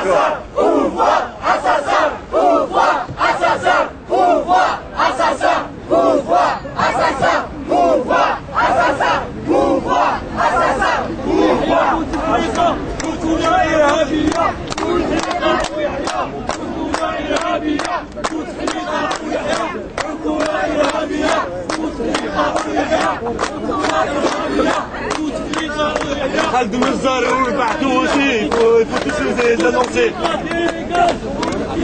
assassin, au pouvoir, assassin, au pouvoir, assassin, au pouvoir, assassin, au pouvoir, assassin, au pouvoir, assassin, au pouvoir, assassin, au pouvoir. كلنا إرهابية كلنا أبو يحيى كلنا إرهابية كلنا أبو يحيى كلنا إرهابية كلنا أبو يحيى كلنا إرهابية كلنا أبو يحيى خالد مزار وربع توسيف que vous avez annoncé.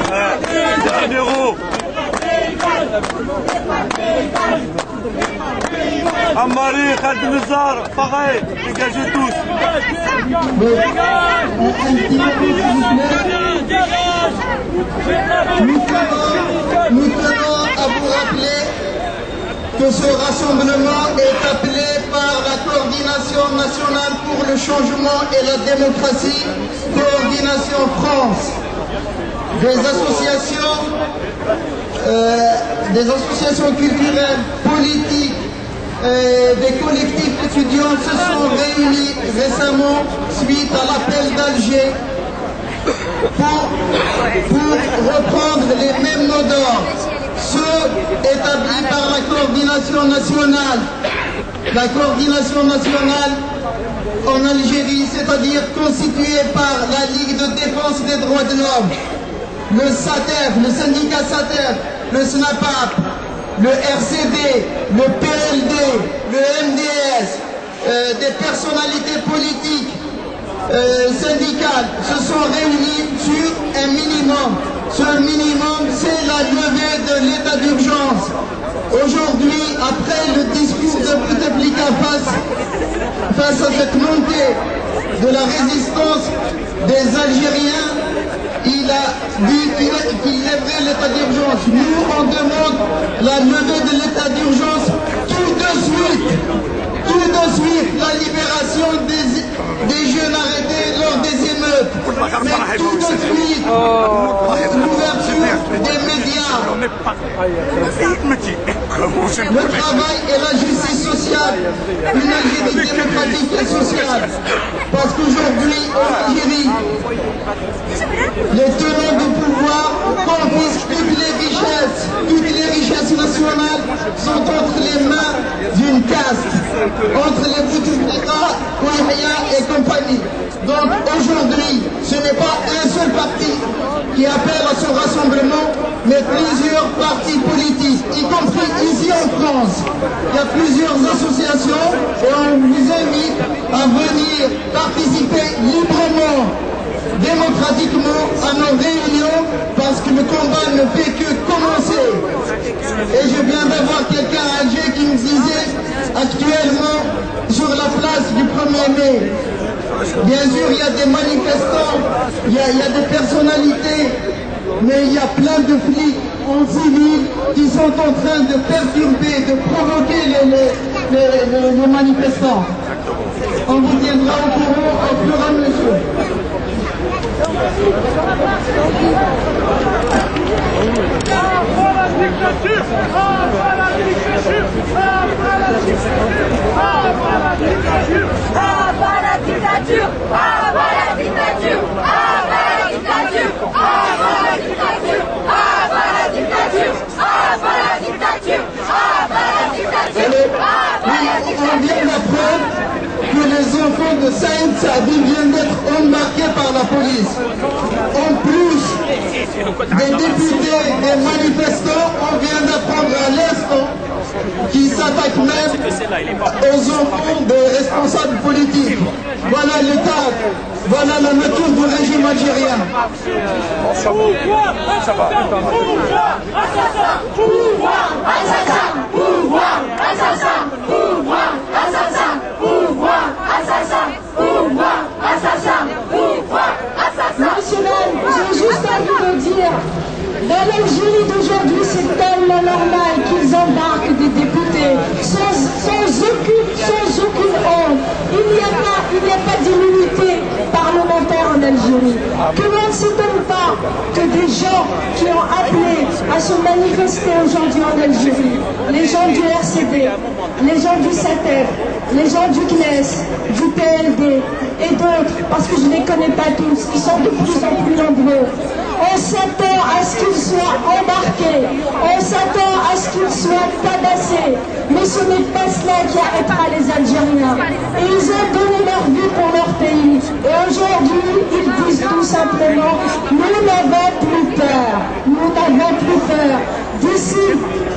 Voilà. Généraux. Amari, Khalid Nizar, pareil, dégagez tous. Nous savons, nous savons à vous rappeler que ce rassemblement est appelé par la Coordination nationale pour le changement et la démocratie, Coordination France. Des associations, euh, des associations culturelles, politiques, euh, des collectifs étudiants se sont réunis récemment suite à l'appel d'Alger pour, pour reprendre les mêmes mots d'ordre, ceux établis par la coordination nationale. La coordination nationale en Algérie, c'est-à-dire constituée par la Ligue de défense des droits de l'homme, le SATEF, le syndicat SATEF, le SNAPAP, le RCD, le PLD, le MDS, euh, des personnalités politiques, euh, syndicales se sont réunis sur un minimum. Ce minimum, c'est l'état d'urgence. Aujourd'hui, après le discours de Bouteflika face, face à cette montée de la résistance des Algériens, il a dit qu'il lèverait l'état d'urgence. Nous, on demande la levée de l'état d'urgence tout de suite. Tout de suite, la libération des, des jeunes arrêtés lors des émeutes. Mais tout de suite, Le travail et la justice sociale, une Algérie démocratique et sociale. Parce qu'aujourd'hui, en Algérie, les tenants du pouvoir confisquent toutes les richesses. Toutes les richesses nationales sont entre les mains d'une caste, entre les Bouteflika, Kouahia et compagnie. Donc aujourd'hui, ce n'est pas un seul parti qui appelle à ce rassemblement, mais plusieurs partis politiques, y compris ici en France. Il y a plusieurs associations et on vous invite à venir participer librement démocratiquement à nos réunions parce que le combat ne fait que commencer. Et je viens d'avoir quelqu'un à Alger qui me disait actuellement sur la place du 1er mai. Bien sûr, il y a des manifestants, il y a, il y a des personnalités, mais il y a plein de flics en civil qui sont en train de perturber, de provoquer les, les, les- les- les manifestants. On vous tiendra au courant au fur et à mesure. La dictature Abat la dictature Abat la dictature Abat la dictature Abat la dictature Abat la dictature Abat la dictature Abat la Oui, on vient d'apprendre que les enfants de Saadi viennent d'être embarqués par la police. En plus des députés, des manifestants, on vient d'apprendre à l'instant qu'ils s'attaquent même aux enfants des responsables politiques. Voilà l'état, voilà la nature du régime algérien. Pouvoir assassin Pouvoir assassin Pouvoir assassin Pouvoir assassin Pouvoir assassin Pouvoir assassin Pouvoir assassin Pouvoir assassin National, j'ai juste envie de dire, dans l'Algérie d'aujourd'hui, c'est tellement normal qu'ils embarquent sans, aucune, honte. Il n'y a pas, d'immunité parlementaire en Algérie. Que l'on ne s'étonne pas que des gens qui ont appelé à à se manifester aujourd'hui en Algérie. Les gens du RCD, les gens du SATEF, les gens du CNES, du PLD et d'autres, parce que je ne les connais pas tous, ils sont de plus en plus nombreux. On s'attend à ce qu'ils soient embarqués, on s'attend à ce qu'ils soient tabassés, mais ce n'est pas cela qui arrêtera les Algériens. Ils ont donné leur vie pour leur pays. Et aujourd'hui, ils disent tout simplement, nous n'avons plus peur, nous n'avons plus peur. D'ici,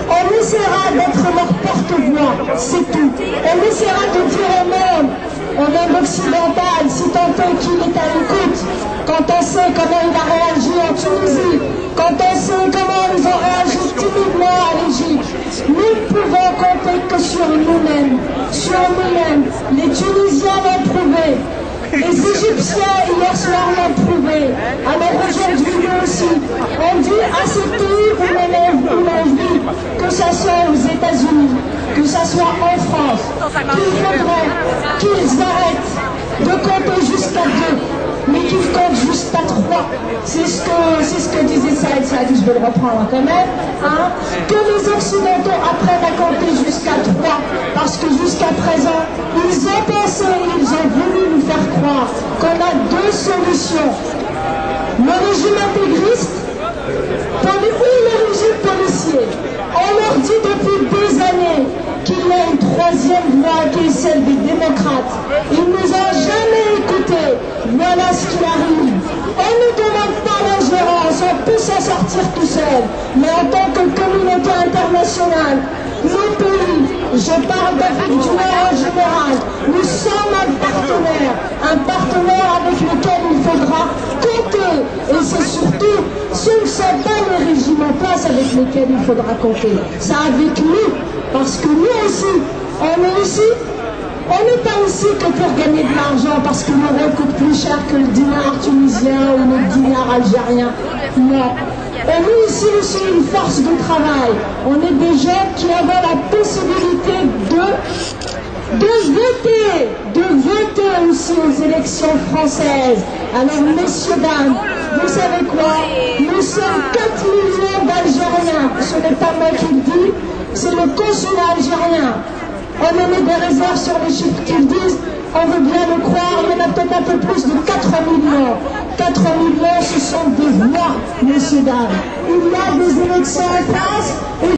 on essaiera d'être leur porte-voix, c'est tout. On essaiera de dire au monde, au monde occidental, si tant est qu'il est à l'écoute, quand on sait comment il a Tunisie, quand on sait comment ils ont réagi timidement à l'Égypte, nous ne pouvons compter que sur nous-mêmes, sur nous-mêmes. Les Tunisiens l'ont prouvé, les Égyptiens hier soir l'ont prouvé. Alors aujourd'hui nous aussi, on dit à ces pays où l'on vit, que ce soit aux États-Unis, que ce soit en France, qu'il faudrait qu'ils arrêtent de compter jusqu'à deux, mais qu'ils comptent jusqu'à trois. C'est ce que, c'est ce que disait Saïd Saïd, je vais le reprendre quand même. Hein, que les Occidentaux apprennent à compter jusqu'à trois, parce que jusqu'à présent, ils ont pensé, ils ont voulu nous faire croire qu'on a deux solutions. Le régime intégriste ou le régime policier. On leur dit depuis troisième voie qui est celle des démocrates. Ils ne nous ont jamais écoutés. Voilà ce qui arrive. On ne nous demande pas la gérance, on peut s'en sortir tout seul. Mais en tant que communauté internationale, nos pays, je parle d'Afrique du Nord en général, nous sommes un partenaire, un partenaire avec lequel il faudra compter. Et c'est surtout, ce ne sont pas les régimes en place avec lesquels il faudra compter. C'est avec nous, parce que nous aussi, on est ici on n'est pas ici que pour gagner de l'argent parce que l'euro coûte plus cher que le dinar tunisien ou le dinar algérien. Non. Et nous ici, sommes une force de travail. On est des gens qui avons la possibilité de, de voter, de voter aussi aux élections françaises. Alors, messieurs, dames, vous savez quoi? Nous sommes 4 millions d'Algériens. Ce n'est pas moi qui le dis, c'est le consulat algérien. On émet des réserves sur les chiffres qu'ils disent, on veut bien le croire, il y en a peut-être un plus de 4 millions. 4 millions, ce sont des voix, messieurs, dames. Il y a des élections en France,